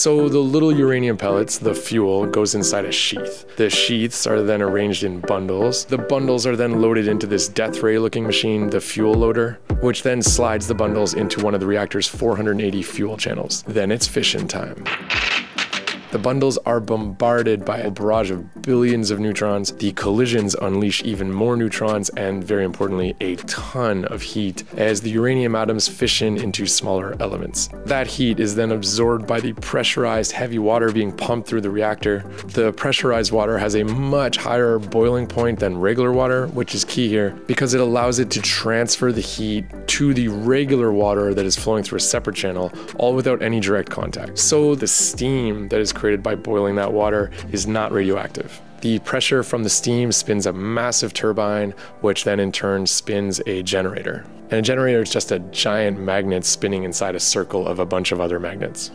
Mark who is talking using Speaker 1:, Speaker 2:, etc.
Speaker 1: So the little uranium pellets, the fuel, goes inside a sheath. The sheaths are then arranged in bundles. The bundles are then loaded into this death ray looking machine, the fuel loader, which then slides the bundles into one of the reactor's 480 fuel channels. Then it's fission time. The bundles are bombarded by a barrage of billions of neutrons. The collisions unleash even more neutrons and, very importantly, a ton of heat as the uranium atoms fission into smaller elements. That heat is then absorbed by the pressurized heavy water being pumped through the reactor. The pressurized water has a much higher boiling point than regular water, which is key here because it allows it to transfer the heat to the regular water that is flowing through a separate channel, all without any direct contact. So the steam that is created by boiling that water is not radioactive. The pressure from the steam spins a massive turbine, which then in turn spins a generator. And a generator is just a giant magnet spinning inside a circle of a bunch of other magnets.